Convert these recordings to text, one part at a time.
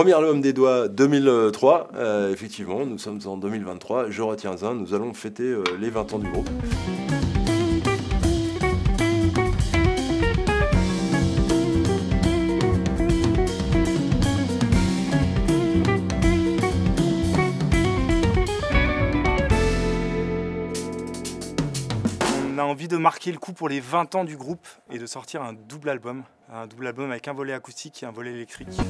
Premier album des doigts 2003, euh, effectivement, nous sommes en 2023, je retiens un, nous allons fêter euh, les 20 ans du groupe. On a envie de marquer le coup pour les 20 ans du groupe et de sortir un double album. Un double album avec un volet acoustique et un volet électrique.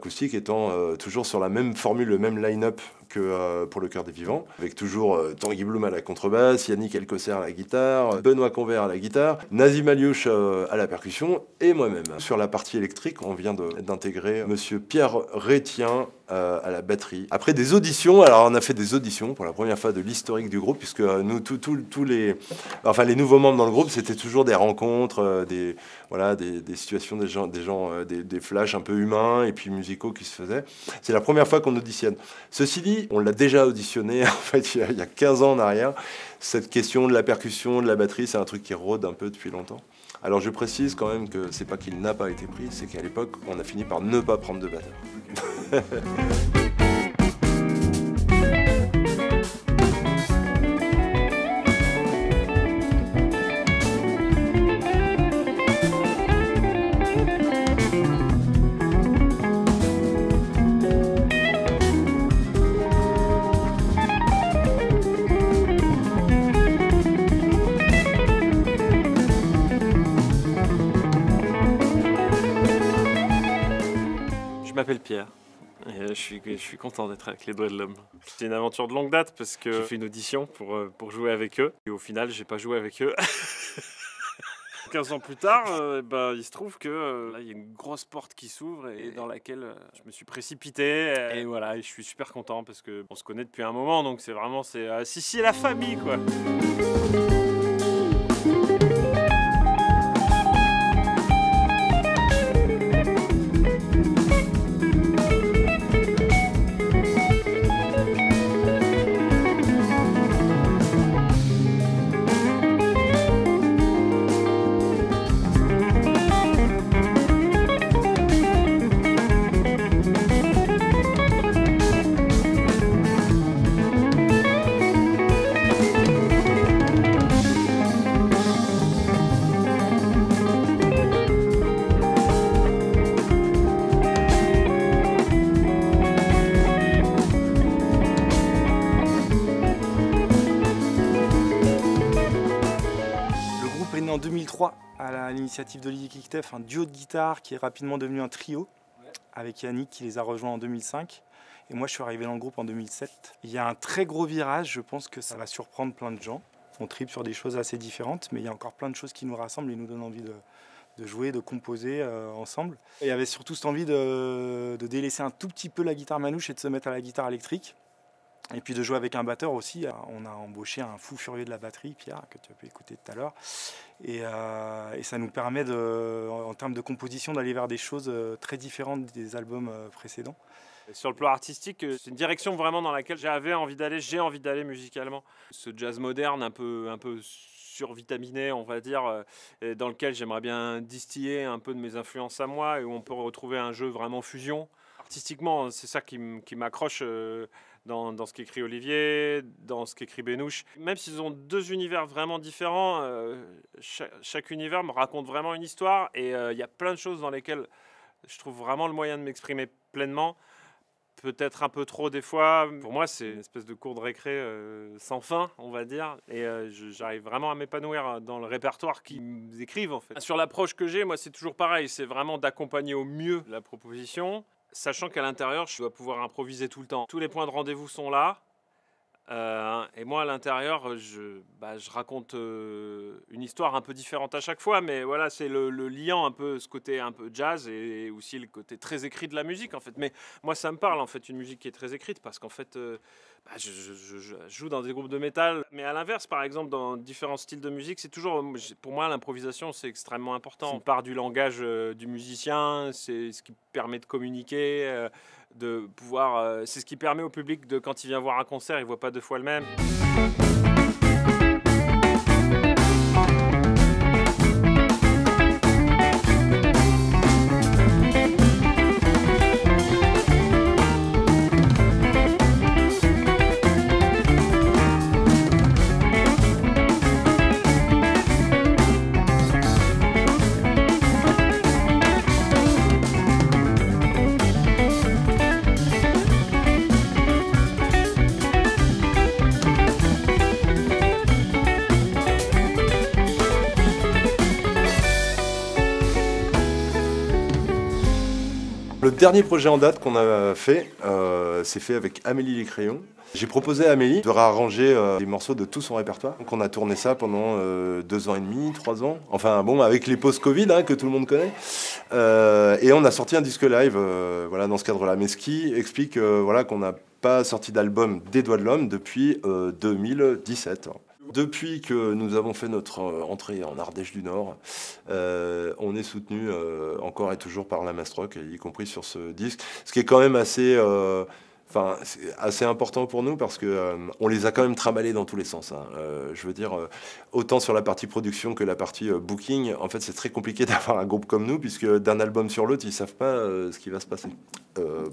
Acoustique étant euh, toujours sur la même formule, le même line-up que euh, pour le Cœur des Vivants, avec toujours euh, Tanguy Blum à la contrebasse, Yannick Elcosser à la guitare, Benoît Convert à la guitare, Nazim Aliouche à la percussion et moi-même. Sur la partie électrique, on vient d'intégrer Monsieur Pierre Rétien à la batterie. Après des auditions, alors on a fait des auditions pour la première fois de l'historique du groupe, puisque nous, tous les, enfin les nouveaux membres dans le groupe, c'était toujours des rencontres, des, voilà, des, situations, des gens, des, gens des, flashs un peu humains et puis musicaux qui se faisaient. C'est la première fois qu'on auditionne. Ceci dit, on l'a déjà auditionné en fait il y, a, 15 ans en arrière. Cette question de la percussion, de la batterie, c'est un truc qui rôde un peu depuis longtemps. Alors je précise quand même que c'est pas qu'il n'a pas été pris, c'est qu'à l'époque, on a fini par ne pas prendre de batteur. m'appelle Pierre. Et je suis, je suis content d'être avec les doigts de l'homme. C'est une aventure de longue date parce que j'ai fait une audition pour, euh, pour jouer avec eux. Et au final, j'ai pas joué avec eux. 15 ans plus tard, euh, ben, il se trouve que euh, là, il y a une grosse porte qui s'ouvre et dans laquelle je me suis précipité. Et voilà, et je suis super content parce qu'on se connaît depuis un moment, donc c'est vraiment, c'est si si la famille quoi. En 2003 à l'initiative d'Olivier Kiktef, un duo de guitare qui est rapidement devenu un trio avec Yannick qui les a rejoints en 2005. Et moi, je suis arrivé dans le groupe en 2007. Il y a un très gros virage, je pense que ça va surprendre plein de gens. On tripe sur des choses assez différentes, mais il y a encore plein de choses qui nous rassemblent et nous donnent envie de, jouer, de composer euh, ensemble. il y avait surtout cette envie de, de, délaisser un tout petit peu la guitare manouche et de se mettre à la guitare électrique. Et puis de jouer avec un batteur aussi. On a embauché un fou furieux de la batterie, Pierre, que tu as pu écouter tout à l'heure. Et, euh, ça nous permet, de, en termes de composition, d'aller vers des choses euh, très différentes des albums euh, précédents. Sur le plan artistique, c'est une direction vraiment dans laquelle j'avais envie d'aller, j'ai envie d'aller musicalement. Ce jazz moderne un peu, un peu survitaminé, on va dire, dans lequel j'aimerais bien distiller un peu de mes influences à moi et où on peut retrouver un jeu vraiment fusion. Artistiquement, c'est ça qui m'accroche dans, dans ce qu'écrit Olivier, dans ce qu'écrit Benouche. Même s'ils ont deux univers vraiment différents, euh, chaque, univers me raconte vraiment une histoire et euh, il y a plein de choses dans lesquelles je trouve vraiment le moyen de m'exprimer pleinement. Peut-être un peu trop des fois. Pour moi, c'est une espèce de cours de récré euh, sans fin, on va dire. Et j'arrive vraiment à m'épanouir dans le répertoire qu'ils écrivent, en fait. Sur l'approche que j'ai, moi, c'est toujours pareil. C'est vraiment d'accompagner au mieux la proposition sachant qu'à l'intérieur, je dois pouvoir improviser tout le temps. Tous les points de rendez-vous sont là. Euh, et moi, à l'intérieur, je, bah, je raconte euh, une histoire un peu différente à chaque fois, mais voilà, c'est le, liant un peu, ce côté un peu jazz et aussi le côté très écrit de la musique, en fait. Mais moi, ça me parle, en fait, une musique qui est très écrite, parce qu'en fait, euh, bah, je, joue dans des groupes de métal. Mais à l'inverse, par exemple, dans différents styles de musique, c'est toujours, pour moi, l'improvisation, c'est extrêmement important. On part du langage du musicien, c'est ce qui permet de communiquer de pouvoir. c'est ce qui permet au public de, quand il vient voir un concert, il voit pas deux fois le même. Dernier projet en date qu'on a fait, euh, c'est fait avec Amélie Les Crayons. J'ai proposé à Amélie de réarranger euh, des morceaux de tout son répertoire. Donc on a tourné ça pendant euh, deux ans et demi, trois ans. Enfin bon, avec les pauses Covid hein, que tout le monde connaît. et on a sorti un disque live voilà, dans ce cadre-là. Mais ce qui explique voilà, qu'on n'a pas sorti d'album des Doigts de l'Homme depuis 2017. Depuis que nous avons fait notre euh, entrée en Ardèche du Nord, euh, on est soutenu euh, encore et toujours par la Mastroc, y compris sur ce disque, ce qui est quand même assez, assez important pour nous parce que on les a quand même trimballés dans tous les sens. Hein. je veux dire, autant sur la partie production que la partie booking. En fait, c'est très compliqué d'avoir un groupe comme nous puisque d'un album sur l'autre, ils savent pas ce qui va se passer.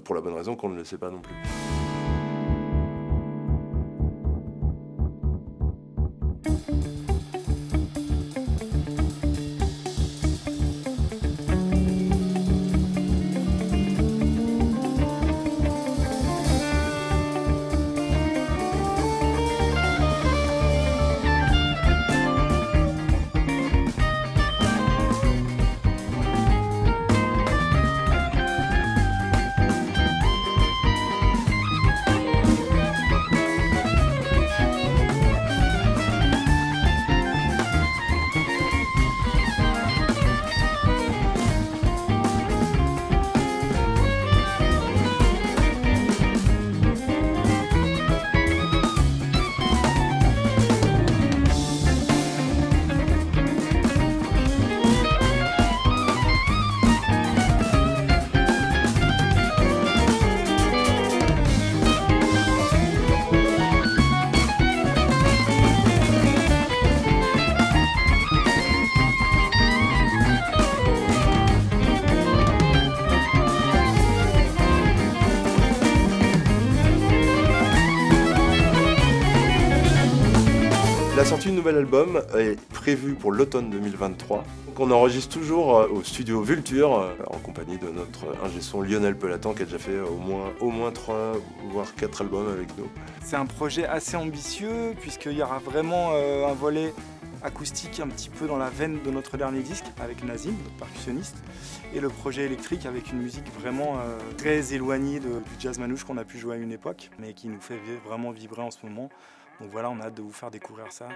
pour la bonne raison qu'on ne le sait pas non plus. La sortie du nouvel album est prévue pour l'automne 2023. Donc on enregistre toujours euh, au studio Vulture euh, en compagnie de notre ingé son Lionel Pelatan qui a déjà fait au moins, au moins 3 voire 4 albums avec nous. C'est un projet assez ambitieux puisqu'il y aura vraiment euh, un volet acoustique un petit peu dans la veine de notre dernier disque avec Nazim, notre percussionniste, et le projet électrique avec une musique vraiment très éloignée du jazz manouche qu'on a pu jouer à une époque, mais qui nous fait vraiment vibrer en ce moment. Donc voilà, on a hâte de vous faire découvrir ça.